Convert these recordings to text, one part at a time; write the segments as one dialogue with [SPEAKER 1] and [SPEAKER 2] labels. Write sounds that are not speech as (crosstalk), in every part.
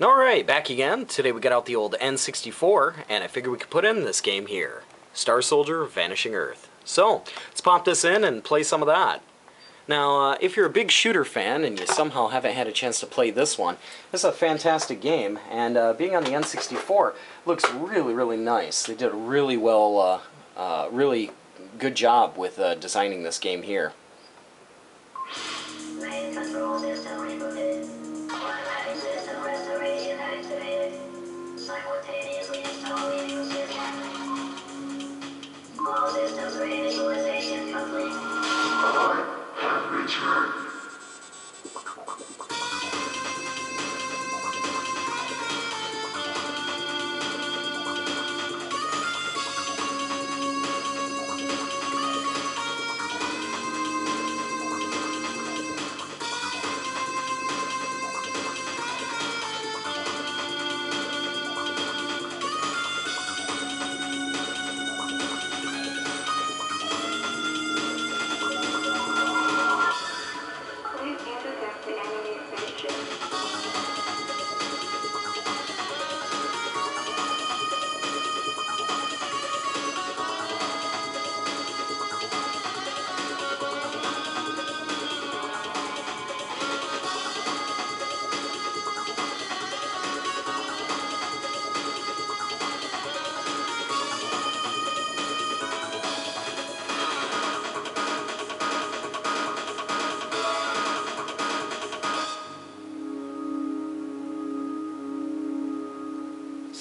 [SPEAKER 1] Alright, back again. Today we got out the old N64, and I figured we could put in this game here. Star Soldier Vanishing Earth. So, let's pop this in and play some of that. Now, uh, if you're a big shooter fan and you somehow haven't had a chance to play this one, this is a fantastic game, and uh, being on the N64 looks really, really nice. They did a really well, uh, uh really good job with uh, designing this game here.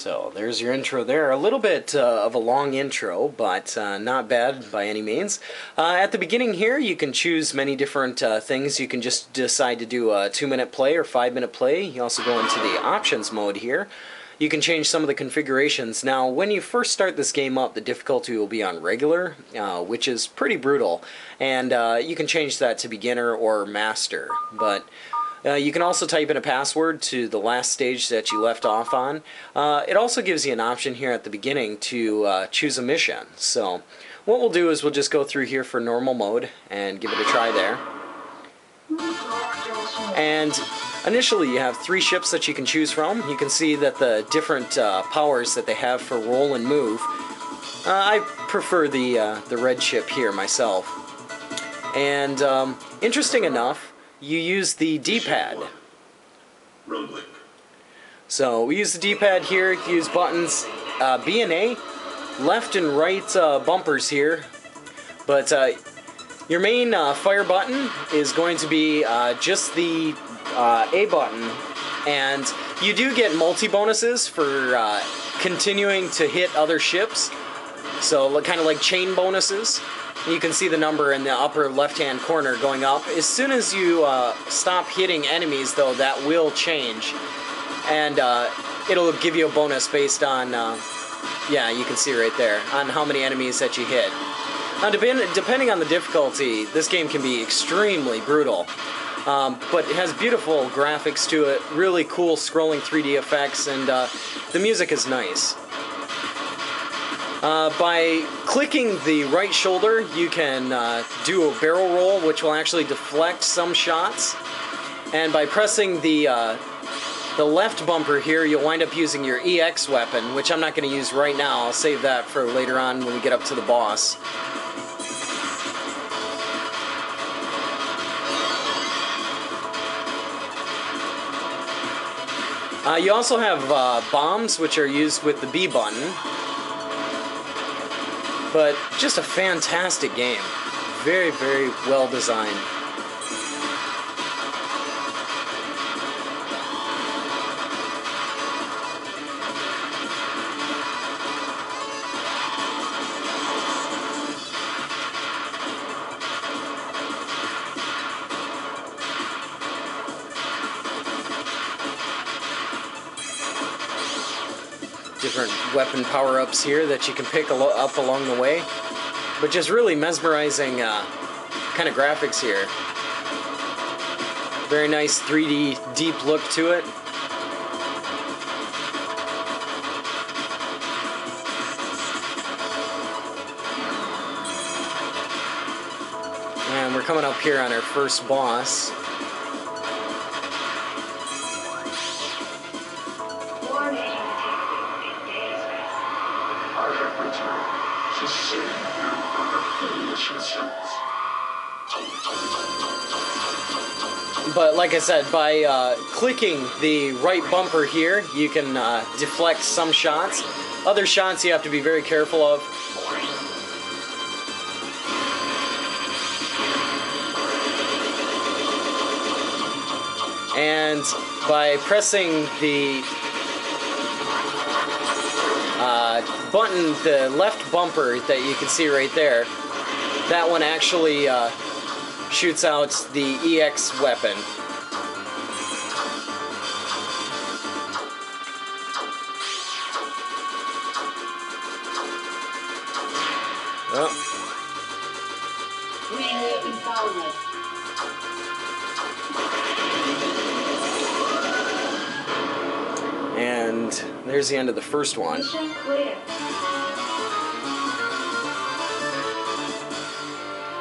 [SPEAKER 1] So there's your intro there. A little bit uh, of a long intro, but uh, not bad by any means. Uh, at the beginning here, you can choose many different uh, things. You can just decide to do a two-minute play or five-minute play. You also go into the options mode here. You can change some of the configurations. Now, when you first start this game up, the difficulty will be on regular, uh, which is pretty brutal. And uh, you can change that to beginner or master. But uh, you can also type in a password to the last stage that you left off on. Uh, it also gives you an option here at the beginning to uh, choose a mission. So what we'll do is we'll just go through here for normal mode and give it a try there. And initially you have three ships that you can choose from. You can see that the different uh, powers that they have for roll and move. Uh, I prefer the, uh, the red ship here myself. And um, interesting enough, you use the D-pad. So we use the D-pad here, use buttons uh, B and A, left and right uh, bumpers here, but uh, your main uh, fire button is going to be uh, just the uh, A button, and you do get multi-bonuses for continuing to hit other ships, so kind of like chain bonuses. You can see the number in the upper left-hand corner going up. As soon as you uh, stop hitting enemies, though, that will change. And uh, it'll give you a bonus based on, uh, yeah, you can see right there, on how many enemies that you hit. Now, depend depending on the difficulty, this game can be extremely brutal. Um, but it has beautiful graphics to it, really cool scrolling 3D effects, and uh, the music is nice. Uh, by clicking the right shoulder, you can uh, do a barrel roll, which will actually deflect some shots. And by pressing the uh, the left bumper here, you'll wind up using your EX weapon, which I'm not going to use right now. I'll save that for later on when we get up to the boss. Uh, you also have uh, bombs, which are used with the B button. But just a fantastic game. Very, very well designed. Weapon power-ups here that you can pick up along the way. But just really mesmerizing uh, kind of graphics here. Very nice 3D deep look to it. And we're coming up here on our first boss. But like I said, by uh, clicking the right bumper here, you can uh, deflect some shots. Other shots you have to be very careful of. And by pressing the uh, button, the left bumper that you can see right there, that one actually uh, shoots out the EX weapon. And there's the end of the first one.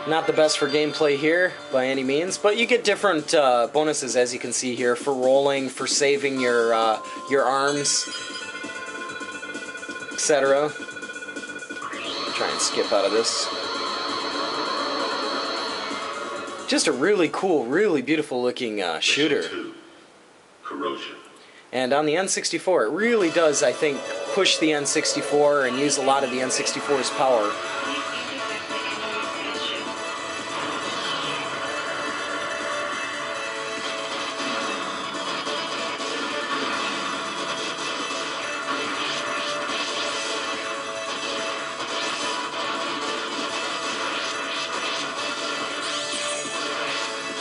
[SPEAKER 1] Not the best for gameplay here by any means, but you get different uh, bonuses as you can see here for rolling, for saving your uh, your arms, etc. Try and skip out of this. Just a really cool, really beautiful looking uh, shooter. And on the N64, it really does, I think, push the N64 and use a lot of the N64's power.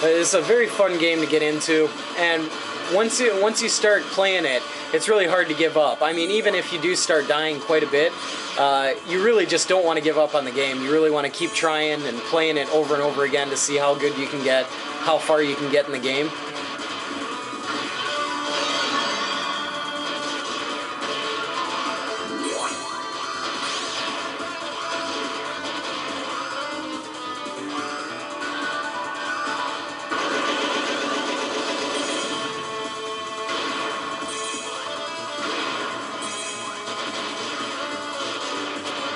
[SPEAKER 1] It's a very fun game to get into, and once you once you start playing it, it's really hard to give up. I mean, even if you do start dying quite a bit, uh, you really just don't want to give up on the game. You really want to keep trying and playing it over and over again to see how good you can get, how far you can get in the game.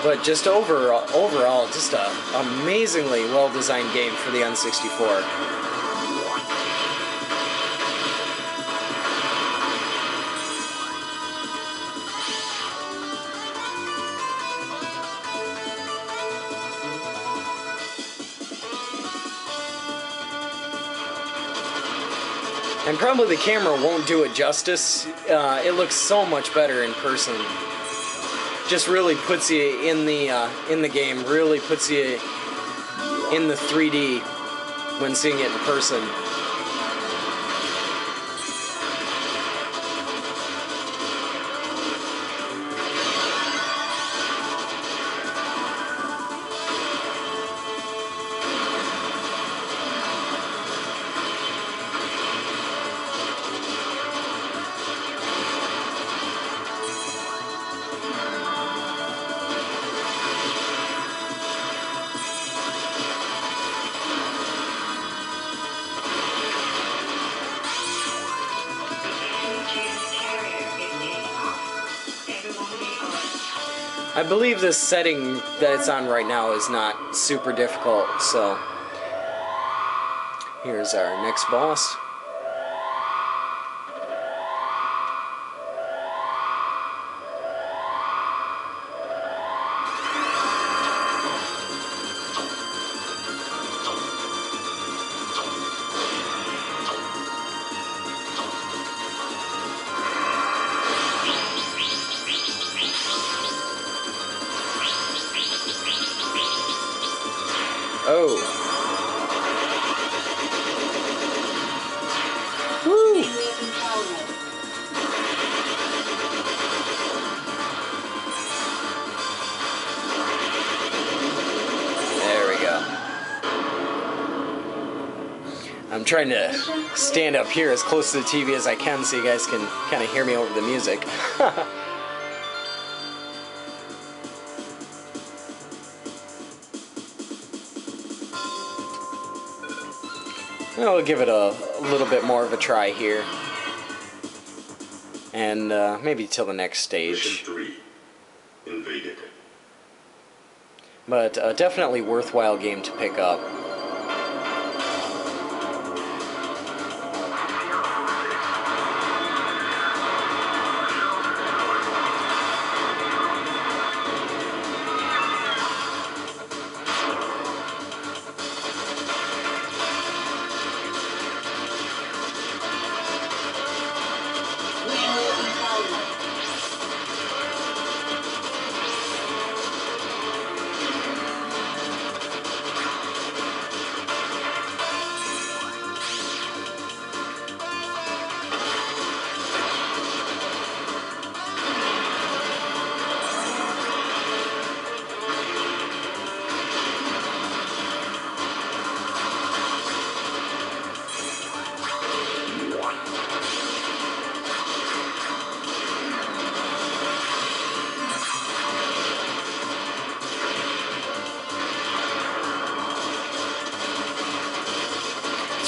[SPEAKER 1] But just overall, overall, just a amazingly well-designed game for the N64. And probably the camera won't do it justice. Uh, it looks so much better in person. Just really puts you in the uh, in the game. Really puts you in the 3D when seeing it in person. I believe this setting that it's on right now is not super difficult, so here's our next boss. Trying to stand up here as close to the TV as I can so you guys can kind of hear me over the music. (laughs) I'll give it a, a little bit more of a try here. And uh, maybe till the next stage. but uh, definitely worthwhile game to pick up.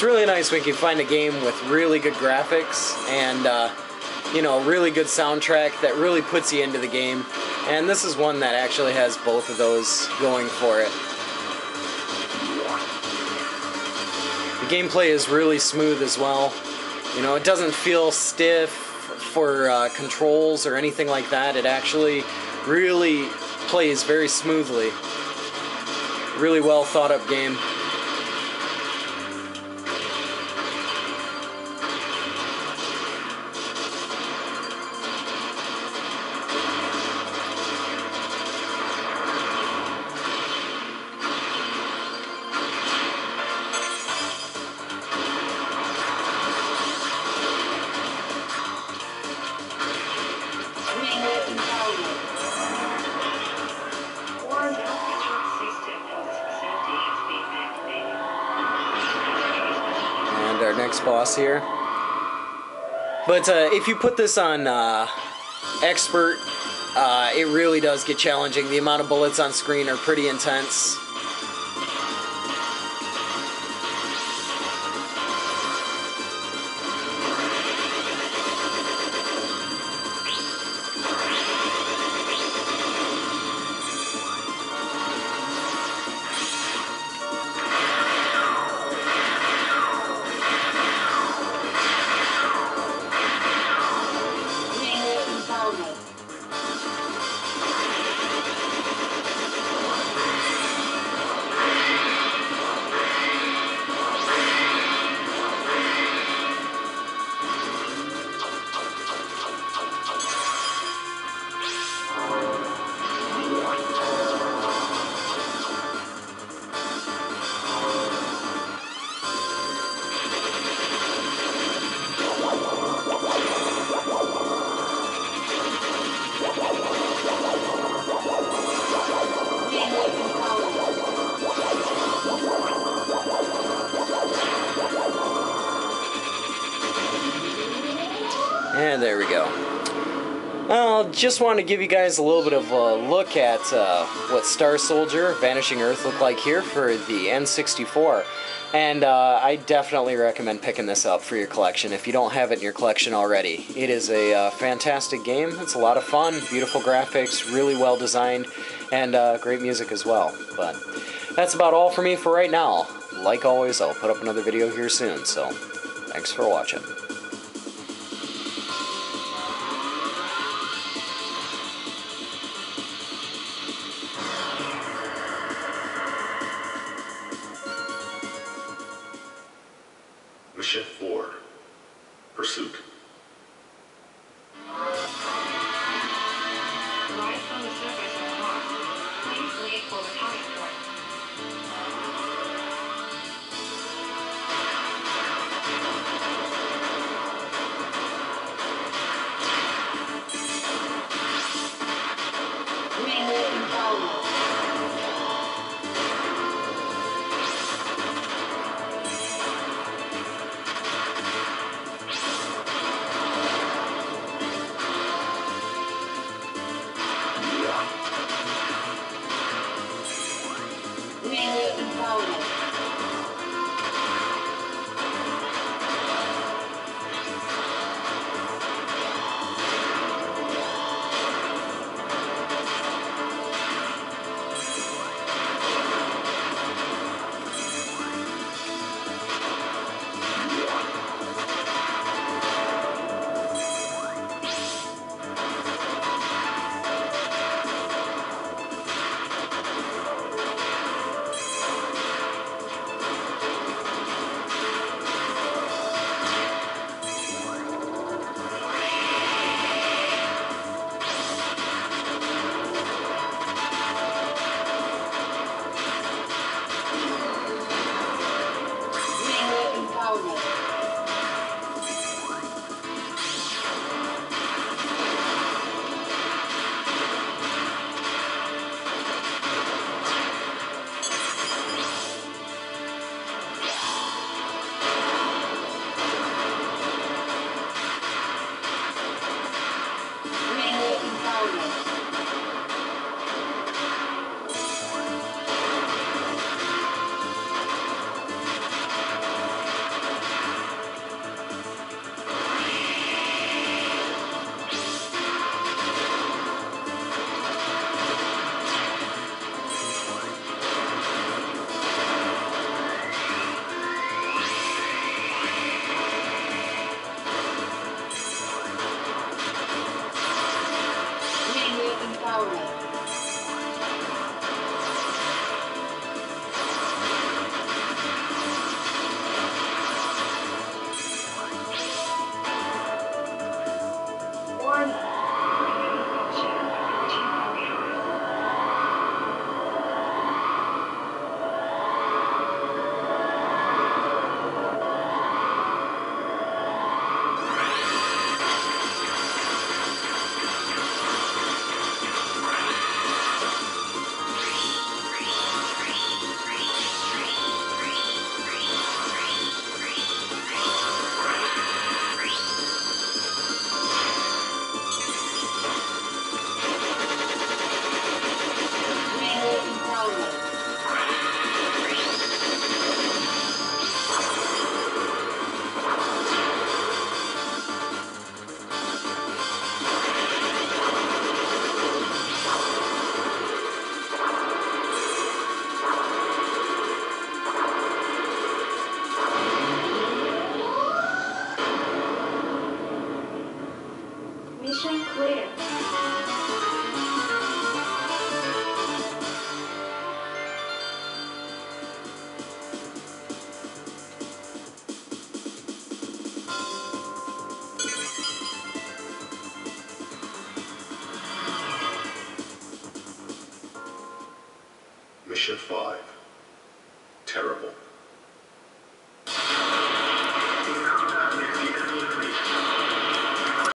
[SPEAKER 1] It's really nice when you find a game with really good graphics and uh, you know really good soundtrack that really puts you into the game. And this is one that actually has both of those going for it. The gameplay is really smooth as well. You know, it doesn't feel stiff for uh, controls or anything like that. It actually really plays very smoothly. Really well thought up game. Boss here. But uh, if you put this on uh, expert, uh, it really does get challenging. The amount of bullets on screen are pretty intense. Just want to give you guys a little bit of a look at uh, what Star Soldier Vanishing Earth looked like here for the N64. And uh, I definitely recommend picking this up for your collection if you don't have it in your collection already. It is a uh, fantastic game. It's a lot of fun, beautiful graphics, really well designed, and uh, great music as well. But that's about all for me for right now. Like always, I'll put up another video here soon, so thanks for watching.